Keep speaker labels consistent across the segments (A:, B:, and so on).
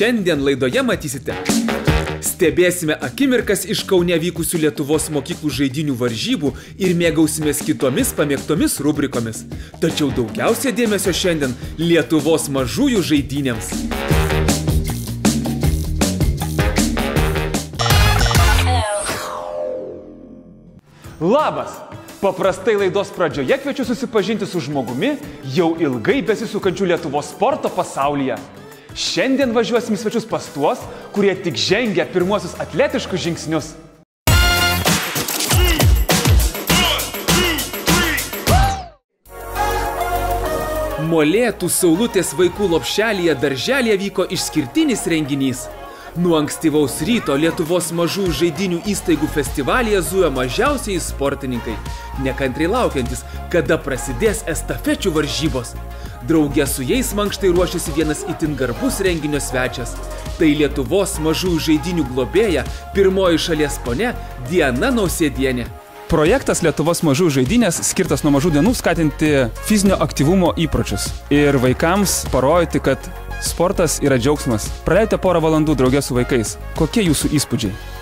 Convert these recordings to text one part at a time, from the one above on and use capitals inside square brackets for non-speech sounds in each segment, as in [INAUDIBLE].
A: Šiandien laidoje matysite. Stebėsime akimirkas iš Kaune vykusių Lietuvos mokyklų žaidinių varžybų ir mėgausimės kitomis pamėgtomis rubrikomis. Tačiau daugiausia dėmesio šiandien Lietuvos mažųjų žaidynėms. Labas! Paprastai laidos pradžioje kviečiu susipažinti su žmogumi, jau ilgai besisukančiu Lietuvos sporto pasaulyje. Šiandien važiuosim į svečius pas tuos, kurie tik žengia pirmuosius atletiškus žingsnius. Molėtų Saulutės vaikų lopšelėje darželėje vyko išskirtinis renginys. Nuo ankstyvaus ryto Lietuvos mažų žaidinių įstaigų festivalyje zujo mažiausiai sportininkai, nekantrai laukiantis, kada prasidės estafečių varžybos. Drauge su jais mankštai ruošiasi vienas itin garbus renginio svečias. Tai Lietuvos mažųjų žaidinių globėja, pirmoji šalies ponė Diana Nausėdienė. Projektas Lietuvos mažų žaidynės skirtas nuo mažų dienų skatinti fizinio aktyvumo įpročius ir vaikams parodyti, kad sportas yra džiaugsmas. Praleidote porą valandų draugė su vaikais. Kokie jūsų įspūdžiai?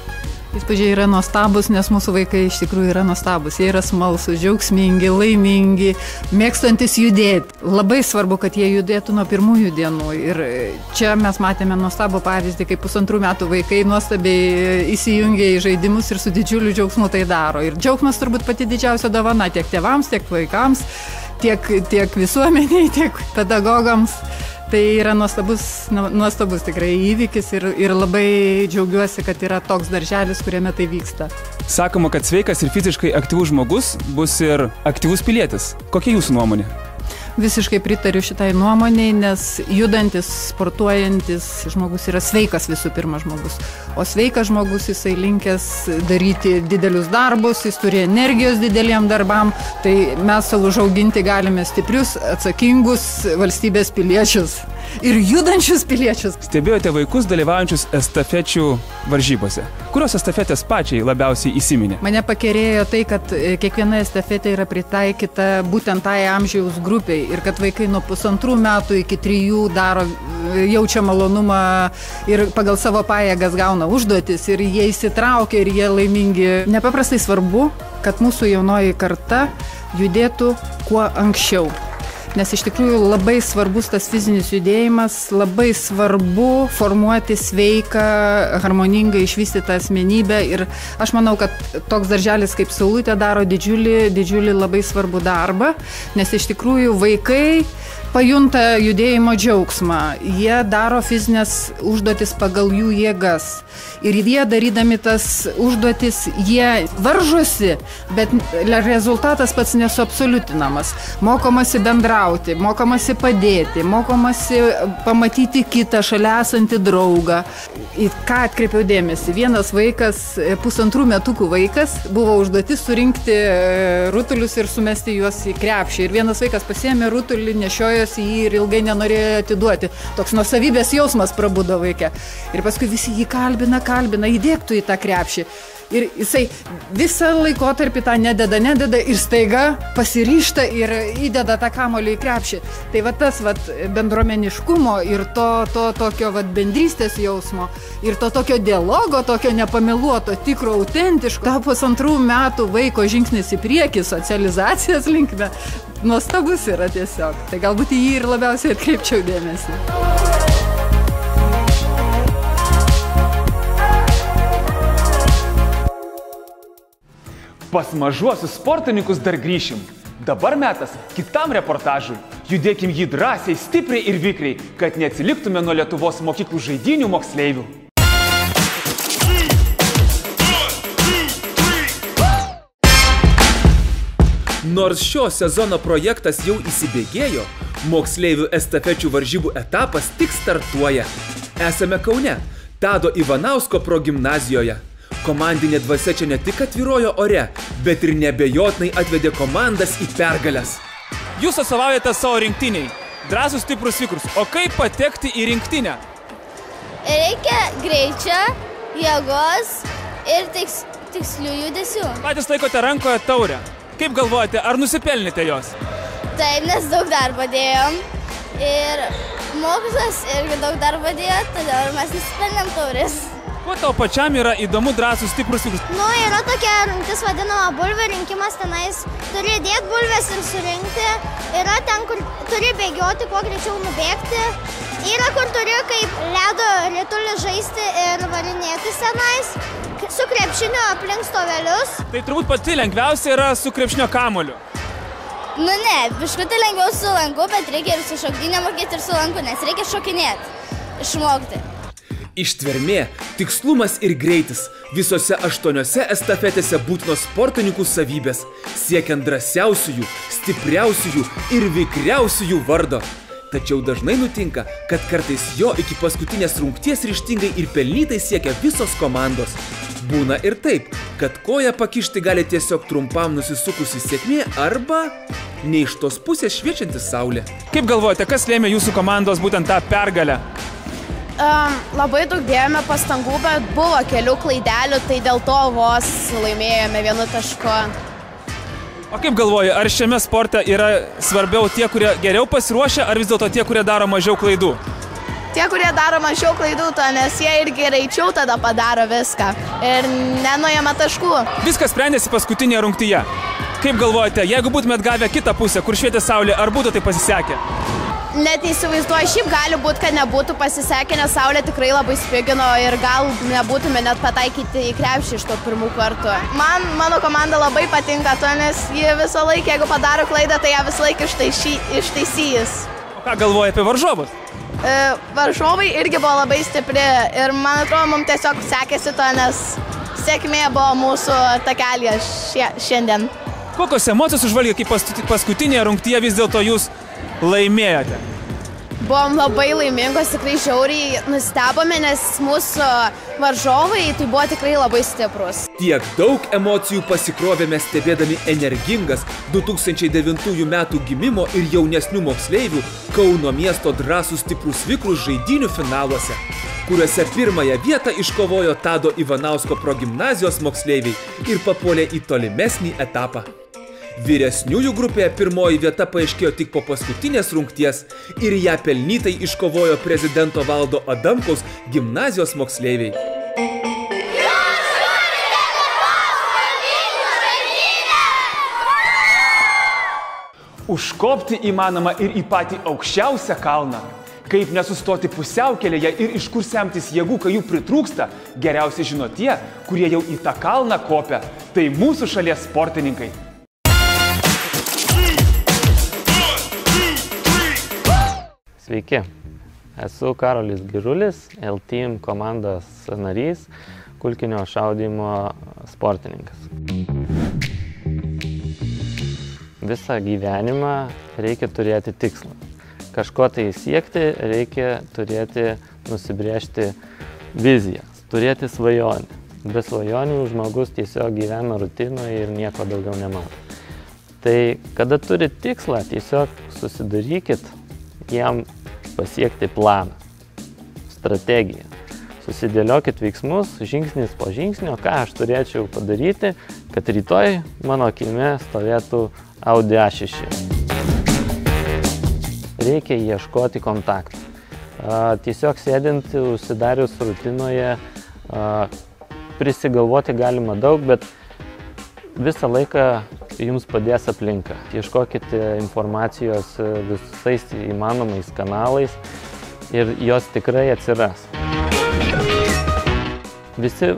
B: Įspūdžiai yra nuostabus, nes mūsų vaikai iš tikrųjų yra nuostabus. Jie yra smalsūs, džiaugsmingi, laimingi, mėgstantis judėti. Labai svarbu, kad jie judėtų nuo pirmųjų dienų. Ir čia mes matėme nuostabų pavyzdį, kaip pusantrų metų vaikai nuostabiai įsijungia į žaidimus ir su didžiuliu džiaugsmu tai daro. Ir džiaugsmas turbūt pati didžiausia dovana tiek tėvams, tiek vaikams, tiek, tiek visuomeniai, tiek pedagogams. Tai yra nuostabus, nu- nuostabus tikrai įvykis ir, ir labai džiaugiuosi, kad yra toks darželis, kuriame tai vyksta.
A: Sakoma, kad sveikas ir fiziškai aktyvus žmogus bus ir aktyvus pilietis. Kokia jūsų nuomonė?
B: Visiškai pritariu šitai nuomoniai, nes judantis, sportuojantis žmogus yra sveikas visų pirma žmogus. O sveikas žmogus jisai linkęs daryti didelius darbus, jis turi energijos dideliem darbam, tai mes savo užauginti galime stiprius, atsakingus valstybės piliečius ir judančius piliečius.
A: Stebėjote vaikus dalyvaujančius estafečių varžybose. Kurios estafetės pačiai labiausiai įsiminė?
B: Mane pakerėjo tai, kad e, kiekviena estafetė yra pritaikyta būtent tai amžiaus grupiai ir kad vaikai nuo pusantrų metų iki trijų daro, e, jaučia malonumą ir pagal savo pajėgas gauna užduotis ir jie įsitraukia ir jie laimingi. Nepaprastai svarbu, kad mūsų jaunoji karta judėtų kuo anksčiau. Nes iš tikrųjų labai svarbus tas fizinis judėjimas, labai svarbu formuoti sveiką, harmoningą išvystytą asmenybę ir aš manau, kad toks darželis kaip Saulutė daro didžiulį, didžiulį labai svarbų darbą, nes iš tikrųjų vaikai pajunta judėjimo džiaugsmą, jie daro fizinės užduotis pagal jų jėgas. Ir jie darydami tas užduotis, jie varžosi, bet rezultatas pats nesuabsoliutinamas. Mokomasi bendrauti, mokomasi padėti, mokomasi pamatyti kitą šalia esantį draugą. Į ką atkreipiau dėmesį? Vienas vaikas, pusantrų metukų vaikas, buvo užduotis surinkti e, rutulius ir sumesti juos į krepšį. Ir vienas vaikas pasėmė rutulį, nešiojosi jį ir ilgai nenorėjo atiduoti. Toks nuosavybės jausmas prabudo vaikė. Ir paskui visi jį kalbina, kalbina, įdėktų į tą krepšį. Ir jisai visą laikotarpį tą nededa, nededa ir staiga pasiryšta ir įdeda tą kamolį į krepšį. Tai va tas va bendruomeniškumo ir to, to tokio va bendrystės jausmo ir to tokio dialogo, tokio nepameluoto, tikro, autentiško. Ta pusantrų metų vaiko žingsnis į priekį socializacijos linkme nuostabus yra tiesiog. Tai galbūt į jį ir labiausiai atkreipčiau dėmesį. Pas mažuosius sportininkus dar grįšim. Dabar metas kitam reportažui. Judėkim jį drąsiai, stipriai ir vikriai, kad neatsiliktume nuo Lietuvos mokyklų žaidinių moksleivių. Nors šio sezono projektas jau įsibėgėjo, moksleivių estafečių varžybų etapas tik startuoja. Esame Kaune, Tado Ivanausko progimnazijoje. Komandinė dvasia čia ne tik atvirojo ore, bet ir nebejotinai atvedė komandas į pergalės. Jūs atstovaujate savo rinktiniai. Drąsus stiprus vikrus. O kaip patekti į rinktinę?
C: Reikia greičio, jėgos ir tiks, tikslių judesių.
A: Patys laikote rankoje taurę. Kaip galvojate, ar nusipelnėte jos?
C: Taip, nes daug darbo dėjom ir mokslas irgi daug darbo dėjo, todėl ir mes nusipelnėm taurės.
A: Kuo tau pačiam yra įdomu drąsus stiprus vykus?
C: Nu, yra tokia rungtis vadinama bulvė rinkimas tenais. Turi dėti bulvės ir surinkti. Yra ten, kur turi bėgioti, kuo greičiau nubėgti. Yra, kur turi kaip ledo rytulį žaisti ir varinėti tenais. Su krepšiniu aplink stovelius.
A: Tai turbūt pati lengviausia yra su krepšnio kamoliu.
C: Nu ne, biškutį lengviau su lanku, bet reikia ir su šokdynė mokėti ir su lanku, nes reikia šokinėti. Išmokti.
A: Ištvermė, tikslumas ir greitis - visose aštuoniuose estafetėse būtinos sportininkų savybės, siekiant drąsiausiųjų, stipriausiųjų ir vikriausiųjų vardo. Tačiau dažnai nutinka, kad kartais jo iki paskutinės rungties ryštingai ir pelnytai siekia visos komandos. Būna ir taip, kad koją pakišti gali tiesiog trumpam nusisukusi sėkmė arba ne iš tos pusės šviečianti saulė. Kaip galvojate, kas lėmė jūsų komandos būtent tą pergalę?
D: Um, labai daug dėjome pastangų, bet buvo kelių klaidelių, tai dėl to vos laimėjome vienu tašku.
A: O kaip galvoji, ar šiame sporte yra svarbiau tie, kurie geriau pasiruošia, ar vis dėlto tie, kurie daro mažiau klaidų?
D: Tie, kurie daro mažiau klaidų, to, nes jie ir greičiau tada padaro viską ir nenujama taškų.
A: Viskas sprendėsi paskutinėje rungtyje. Kaip galvojate, jeigu būtumėt gavę kitą pusę, kur švietė saulė, ar būtų tai pasisekę?
D: Net įsivaizduoju, šiaip gali būti, kad nebūtų pasisekę, nes saulė tikrai labai spigino ir gal nebūtume net pataikyti į krepšį iš to pirmų kartų. Man, mano komanda labai patinka to, nes ji visą laiką, jeigu padaro klaidą, tai ją visą laiką ištaisys.
A: O ką galvoja apie varžovus?
D: E, varžovai irgi buvo labai stipri ir man atrodo, mums tiesiog sekėsi to, nes sėkmė buvo mūsų takelėje šie, šiandien.
A: Kokios emocijos užvalgia, kaip paskutinėje rungtyje vis dėlto jūs laimėjote?
D: Buvom labai laimingos, tikrai žiauriai nustebome, nes mūsų varžovai tai buvo tikrai labai stiprus.
A: Tiek daug emocijų pasikrovėme stebėdami energingas 2009 m. gimimo ir jaunesnių moksleivių Kauno miesto drąsų stiprus vikrus žaidinių finaluose, kuriuose pirmąją vietą iškovojo Tado Ivanausko progymnazijos moksleiviai ir papuolė į tolimesnį etapą. Vyresniųjų grupėje pirmoji vieta paaiškėjo tik po paskutinės rungties ir ją pelnytai iškovojo prezidento valdo Adamkaus gimnazijos moksleiviai. Užkopti įmanoma ir į patį aukščiausią kalną. Kaip nesustoti pusiaukelėje ir iš kur semtis jėgų, kai jų pritrūksta, geriausiai žino tie, kurie jau į tą kalną kopia. Tai mūsų šalies sportininkai.
E: Sveiki, esu Karolis Girulis, LTIM komandos narys, kulkinio šaudimo sportininkas. Visą gyvenimą reikia turėti tikslą. Kažko tai siekti reikia turėti, nusibriežti viziją, turėti svajonę. Be svajonių žmogus tiesiog gyvena rutinoje ir nieko daugiau nemato. Tai kada turi tikslą, tiesiog susidarykit jam pasiekti planą, strategiją. Susidėliokit veiksmus žingsnis po žingsnio, ką aš turėčiau padaryti, kad rytoj mano akime stovėtų Audi A6. Reikia ieškoti kontaktų. Tiesiog sėdint, užsidarius rutinoje, prisigalvoti galima daug, bet visą laiką jums padės aplinka. Ieškokite informacijos e, visais įmanomais kanalais ir jos tikrai atsiras. Visi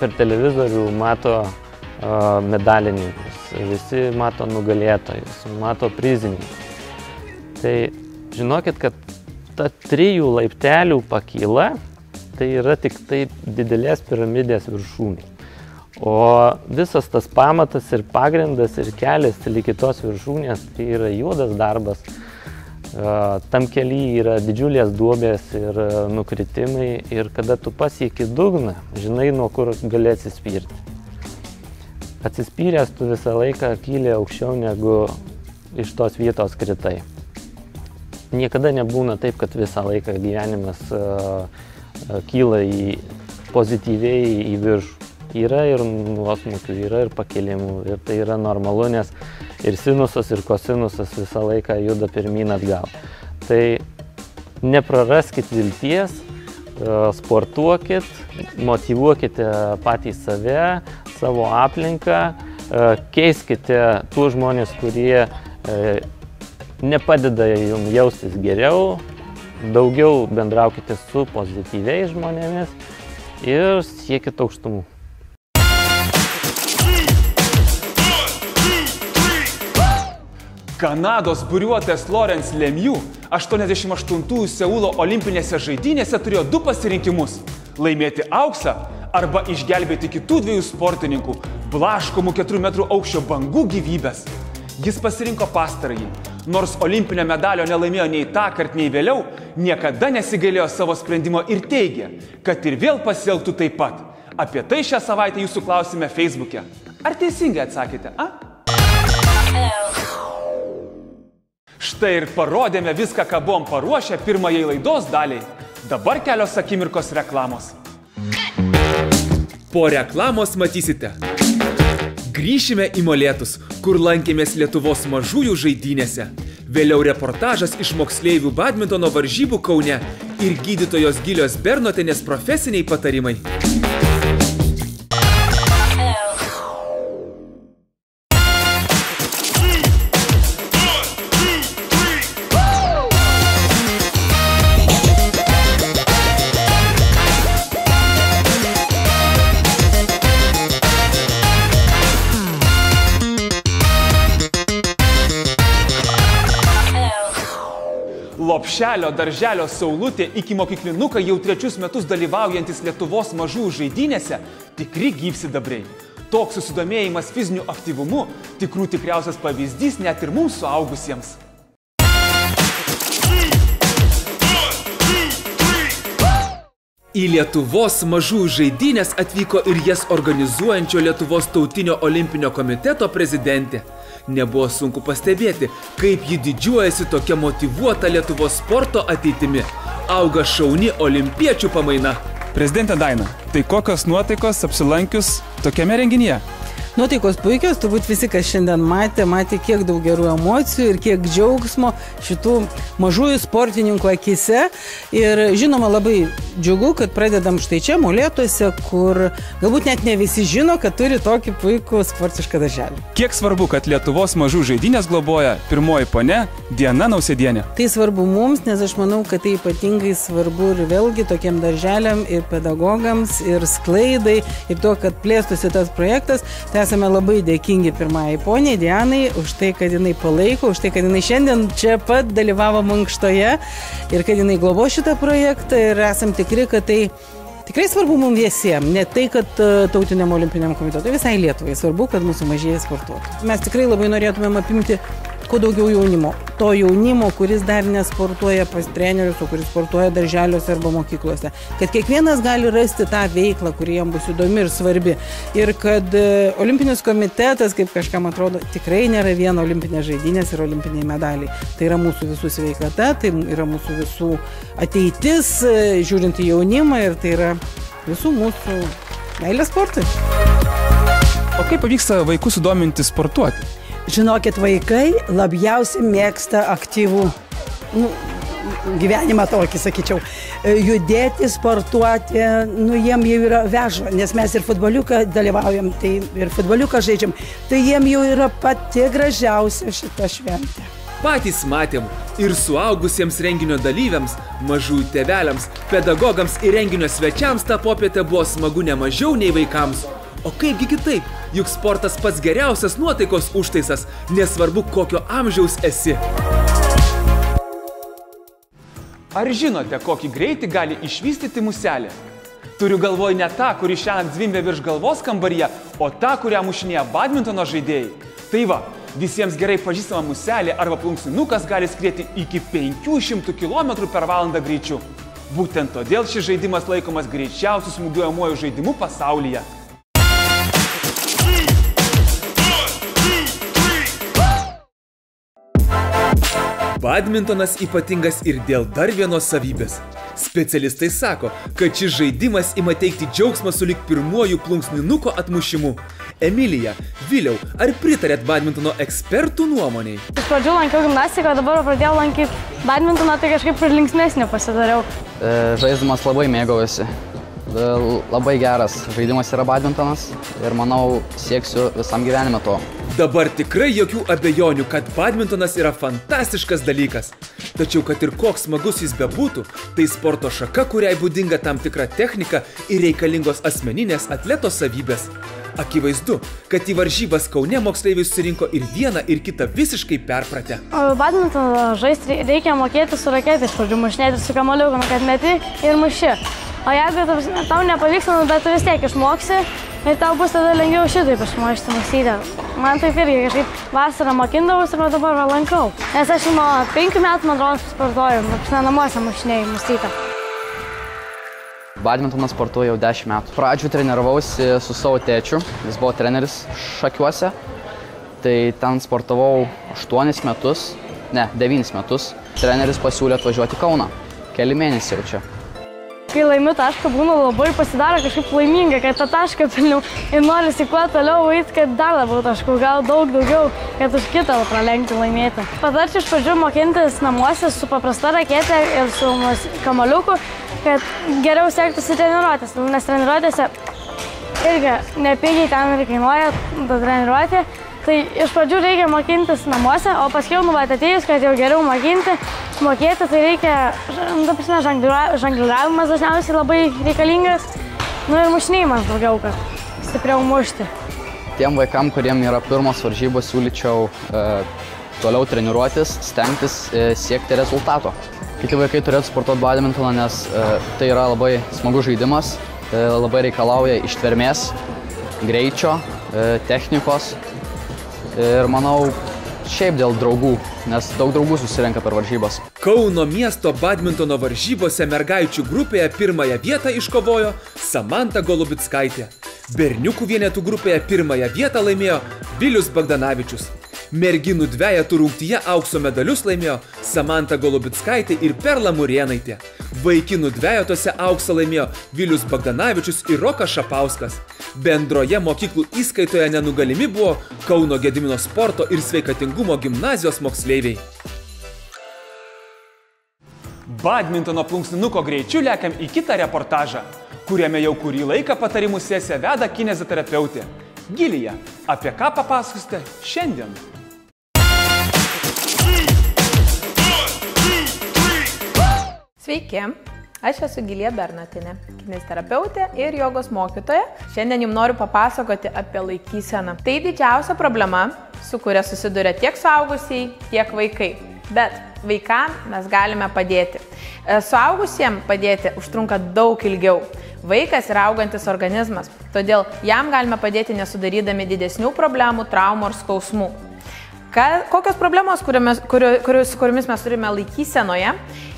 E: per televizorių mato uh, medalininkus, visi mato nugalėtojus, mato prizininkus. Tai žinokit, kad ta trijų laiptelių pakyla tai yra tik tai didelės piramidės viršūnė. O visas tas pamatas ir pagrindas ir kelias iki kitos viršūnės tai yra juodas darbas. Tam keliai yra didžiulės duobės ir nukritimai ir kada tu pasieki dugną, žinai, nuo kur gali atsispirti. Atsispyręs tu visą laiką kyli aukščiau negu iš tos vietos kritai. Niekada nebūna taip, kad visą laiką gyvenimas kyla į pozityviai į viršų yra ir nuosmukių, yra ir pakilimų ir tai yra normalu, nes ir sinusas, ir kosinusas visą laiką juda pirmin atgal. Tai nepraraskit vilties, e, sportuokit, motivuokite patys save, savo aplinką, e, keiskite tuos žmonės, kurie e, nepadeda jums jaustis geriau, daugiau bendraukite su pozityviais žmonėmis ir siekit aukštumų.
A: Kanados buriuotojas Lawrence Lemieux 88 Seulo olimpinėse žaidynėse turėjo du pasirinkimus - laimėti auksą arba išgelbėti kitų dviejų sportininkų blaškomų 4 m aukščio bangų gyvybės. Jis pasirinko pastarąjį. Nors olimpinio medalio nelaimėjo nei tą kartą, nei vėliau, niekada nesigailėjo savo sprendimo ir teigė, kad ir vėl pasielgtų taip pat. Apie tai šią savaitę jūsų klausime Facebook'e. Ar teisingai atsakėte, a? Štai ir parodėme viską, ką buvom paruošę pirmajai laidos daliai. Dabar kelios akimirkos reklamos. Po reklamos matysite. Grįšime į Molėtus, kur lankėmės Lietuvos mažųjų žaidynėse. Vėliau reportažas iš moksleivių badmintono varžybų Kaune ir gydytojos Gilios Bernotinės profesiniai patarimai. Lopšelio darželio Saulutė iki mokyklinuką jau trečius metus dalyvaujantis Lietuvos mažųjų žaidynėse tikri gyvsidabriai. Toks susidomėjimas fiziniu aktyvumu tikrų tikriausias pavyzdys net ir mums suaugusiems. Į Lietuvos mažųjų žaidynės atvyko ir jas organizuojančio Lietuvos tautinio olimpinio komiteto prezidentė. Nebuvo sunku pastebėti, kaip ji didžiuojasi tokia motivuota Lietuvos sporto ateitimi. Auga šauni olimpiečių pamaina.
F: Prezidentė Daina, tai kokios nuotaikos apsilankius tokiame renginyje?
G: Nuotaikos puikios, turbūt visi, kas šiandien matė, matė kiek daug gerų emocijų ir kiek džiaugsmo šitų mažųjų sportininkų akise. Ir žinoma, labai džiugu, kad pradedam štai čia, molėtuose, kur galbūt net ne visi žino, kad turi tokį puikų sportišką darželį.
F: Kiek svarbu, kad Lietuvos mažų žaidynės globoja pirmoji ponė Diena Nausėdienė.
G: Tai svarbu mums, nes aš manau, kad tai ypatingai svarbu ir vėlgi tokiem darželiam, ir pedagogams, ir sklaidai, ir to, kad plėstųsi tas projektas. Tai esame labai dėkingi pirmąjai poniai Dianai už tai, kad jinai palaiko, už tai, kad jinai šiandien čia pat dalyvavo mankštoje ir kad jinai globo šitą projektą ir esam tikri, kad tai Tikrai svarbu mums visiems, ne tai, kad e, tautiniam olimpiniam komitetui, visai Lietuvai svarbu, kad mūsų mažieji sportuotų. Mes tikrai labai norėtumėm apimti kuo daugiau jaunimo. To jaunimo, kuris dar nesportuoja pas trenerius, o kuris sportuoja darželiuose arba mokyklose. Kad kiekvienas gali rasti tą veiklą, kuri jam bus įdomi ir svarbi. Ir kad e, olimpinis komitetas, kaip kažkam atrodo, tikrai nėra viena olimpinė žaidynės ir olimpiniai medaliai. Tai yra mūsų visų sveikata, tai yra mūsų visų ateitis, e, žiūrint į jaunimą ir tai yra visų mūsų meilė sportui.
F: O kaip pavyksta vaikus sudominti sportuoti?
H: Žinokit, vaikai labiausiai mėgsta aktyvų nu, gyvenimą tokį, sakyčiau. Judėti, sportuoti, nu, jiem jau yra veža, nes mes ir futboliuką dalyvaujam, tai ir futboliuką žaidžiam. Tai jiem jau yra pati gražiausia šita šventė.
A: Patys matėm ir suaugusiems renginio dalyviams, mažųjų tėveliams, pedagogams ir renginio svečiams tą popietę buvo smagu ne mažiau nei vaikams. O kaipgi kitaip, juk sportas pats geriausias nuotaikos užtaisas, nesvarbu kokio amžiaus esi. Ar žinote, kokį greitį gali išvystyti muselė? Turiu galvoj ne tą, kuri šiandien zvimbė virš galvos kambaryje, o tą, kurią mušinėja badmintono žaidėjai. Tai va, visiems gerai pažįstama muselė arba plunksinukas gali skrieti iki 500 km per valandą greičiu. Būtent todėl šis žaidimas laikomas greičiausiu smūgiuojamuoju žaidimu pasaulyje. Badmintonas ypatingas ir dėl dar vienos savybės. Specialistai sako, kad šis žaidimas ima teikti džiaugsmą sulik pirmuoju plunksninuko atmušimu. Emilija, Viliau, ar pritarėt badmintono ekspertų nuomoniai?
I: Iš pradžių lankiau gimnastiką, dabar pradėjau lankyti badmintoną, tai kažkaip ir linksmesnį pasidariau.
J: E, žaisdamas labai mėgaujuosi. E, labai geras žaidimas yra badmintonas ir manau sieksiu visam gyvenime to.
A: Dabar tikrai jokių abejonių, kad badmintonas yra fantastiškas dalykas. Tačiau, kad ir koks smagus jis bebūtų, tai sporto šaka, kuriai būdinga tam tikra technika ir reikalingos asmeninės atleto savybės. Akivaizdu, kad į varžybas Kaune moksleiviai susirinko ir vieną, ir kitą visiškai perpratę.
I: Badmintoną žaisti reikia mokėti su raketė iš pradžių mušinėti su kamaliuku, kad meti ir muši. O jeigu tau nepavyksta, nu, bet tu vis tiek išmoksi ir tau bus tada lengviau šitaip išmokti mąstyti. Man taip irgi kažkaip vasarą mokindavausi, bet dabar va lankau. Nes aš nuo penkių metų, man atrodo, sportuoju, ne namuose mušinėjau mąstyti.
J: Badmintoną sportuoju jau 10 metų. Pradžių treniravausi su savo tėčiu, jis buvo treneris šakiuose. Tai ten sportavau 8 metus, ne, 9 metus. Treneris pasiūlė atvažiuoti Kauną. Keli mėnesiai jau čia
I: kai laimiu tašką, būnu labai pasidaro kažkaip laiminga, kad tą tašką pelniau ir norisi kuo toliau eiti, kad dar labiau taškų, gal daug daugiau, kad už kitą pralenkti laimėti. Patarčiau iš pradžių mokintis namuose su paprasta raketė ir su kamaliuku, kad geriau sektųsi treniruotės, nes treniruotėse irgi nepigiai ten ir kainuoja treniruotė. Tai iš pradžių reikia mokintis namuose, o paskui, nu, atėjus, kad jau geriau mokinti, mokėti, tai reikia, nu, ta prasme, žangliravimas dažniausiai labai reikalingas, nu ir mušinėjimas daugiau, kad stipriau mušti.
J: Tiem vaikam, kuriem yra pirmos varžybos, siūlyčiau e, toliau treniruotis, stengtis e, siekti rezultato. Kiti vaikai turėtų sportuoti badmintoną, nes e, tai yra labai smagus žaidimas, e, labai reikalauja ištvermės, greičio, e, technikos ir manau šiaip dėl draugų, nes daug draugų susirenka per varžybas.
A: Kauno miesto badmintono varžybose mergaičių grupėje pirmąją vietą iškovojo Samanta Golubitskaitė. Berniukų vienetų grupėje pirmąją vietą laimėjo Vilius Bagdanavičius. Merginų dvejetų rungtyje aukso medalius laimėjo Samanta Golubitskaitė ir Perla Murienaitė. Vaikinų dvejetose auksą laimėjo Vilius Bagdanavičius ir Rokas Šapauskas. Bendroje mokyklų įskaitoje nenugalimi buvo Kauno Gedimino sporto ir sveikatingumo gimnazijos moksleiviai. Badmintono plunksninuko greičiu lėkiam į kitą reportažą, kuriame jau kurį laiką patarimų sesiją veda kineziterapeutė. Gilija, apie ką papasakosite šiandien?
K: Sveiki, aš esu Gilė Bernatinė, kinesterapeutė ir jogos mokytoja. Šiandien jums noriu papasakoti apie laikyseną. Tai didžiausia problema, su kuria susiduria tiek suaugusiai, tiek vaikai. Bet vaikam mes galime padėti. E, suaugusiems padėti užtrunka daug ilgiau. Vaikas yra augantis organizmas, todėl jam galime padėti nesudarydami didesnių problemų, traumų ar skausmų. Ka, kokios problemos, kuriomis, kurio, kurios, kuriomis mes turime laikysenoje,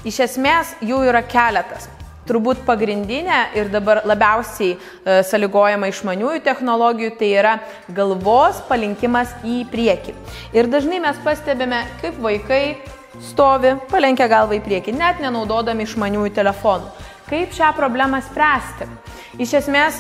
K: iš esmės jų yra keletas. Turbūt pagrindinė ir dabar labiausiai e, sąlygojama išmaniųjų technologijų tai yra galvos palinkimas į priekį. Ir dažnai mes pastebime, kaip vaikai stovi, palenkia galvą į priekį, net nenaudodami išmaniųjų telefonų. Kaip šią problemą spręsti? Iš esmės,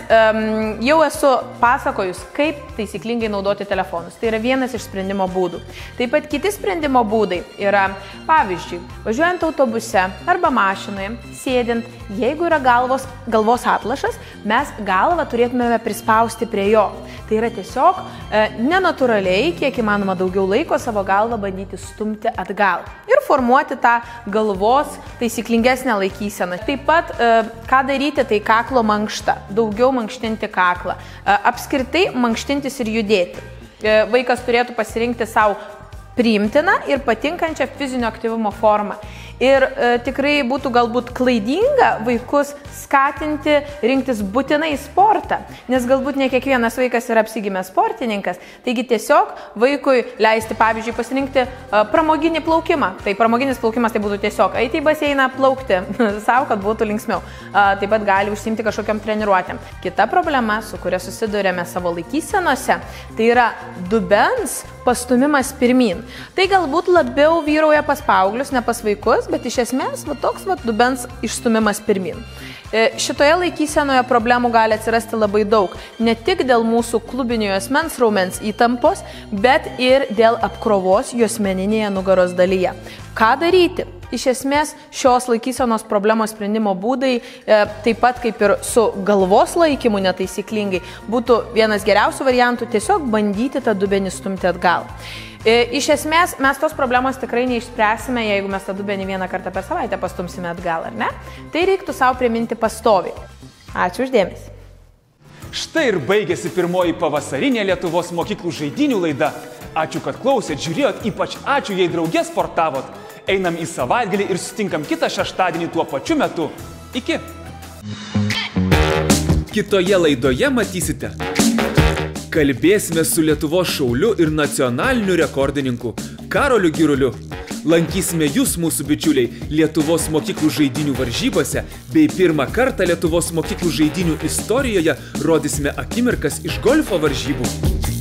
K: jau esu pasakojus, kaip taisyklingai naudoti telefonus. Tai yra vienas iš sprendimo būdų. Taip pat kiti sprendimo būdai yra, pavyzdžiui, važiuojant autobuse arba mašinoje, sėdint, jeigu yra galvos, galvos atlašas, mes galvą turėtumėme prispausti prie jo. Tai yra tiesiog e, nenatūraliai, kiek įmanoma daugiau laiko savo galvą bandyti stumti atgal ir formuoti tą galvos taisyklingesnę laikyseną. Taip pat, e, ką daryti, tai kaklo mankšta, daugiau mankštinti kaklą, e, apskritai mankštintis ir judėti. E, vaikas turėtų pasirinkti savo priimtiną ir patinkančią fizinio aktyvumo formą. Ir e, tikrai būtų galbūt klaidinga vaikus skatinti rinktis būtinai sportą, nes galbūt ne kiekvienas vaikas yra apsigimęs sportininkas. Taigi tiesiog vaikui leisti, pavyzdžiui, pasirinkti e, pramoginį plaukimą. Tai pramoginis plaukimas tai būtų tiesiog eiti į baseiną, plaukti [LAUGHS] savo, kad būtų linksmiau. E, taip pat gali užsimti kažkokiam treniruotėm. Kita problema, su kuria susidurėme savo laikysenose, tai yra dubens pastumimas pirmin. Tai galbūt labiau vyrauja pas paauglius, ne pas vaikus, stiprus, bet iš esmės va, toks va, dubens išstumimas pirmin. E, šitoje laikysenoje problemų gali atsirasti labai daug. Ne tik dėl mūsų klubinio asmens raumens įtampos, bet ir dėl apkrovos juosmeninėje nugaros dalyje. Ką daryti? Iš esmės šios laikysenos problemos sprendimo būdai, e, taip pat kaip ir su galvos laikymu netaisyklingai, būtų vienas geriausių variantų tiesiog bandyti tą dubenį stumti atgal. E, iš esmės, mes tos problemos tikrai neišspręsime, jeigu mes tą dubenį vieną kartą per savaitę pastumsime atgal, ar ne? Tai reiktų savo priminti pastoviai. Ačiū uždėmesi.
F: Štai ir baigėsi pirmoji pavasarinė Lietuvos mokyklų žaidinių laida. Ačiū, kad klausėt, žiūrėjot, ypač ačiū, jei draugės sportavot. Einam į savaitgalį ir sutinkam kitą šeštadienį tuo pačiu metu. Iki.
A: Kitoje laidoje matysite. Kalbėsime su Lietuvos šauliu ir nacionaliniu rekordininku Karoliu Giruliu. Lankysime jūs, mūsų bičiuliai, Lietuvos mokyklų žaidinių varžybose, bei pirmą kartą Lietuvos mokyklų žaidinių istorijoje rodysime akimirkas iš golfo varžybų.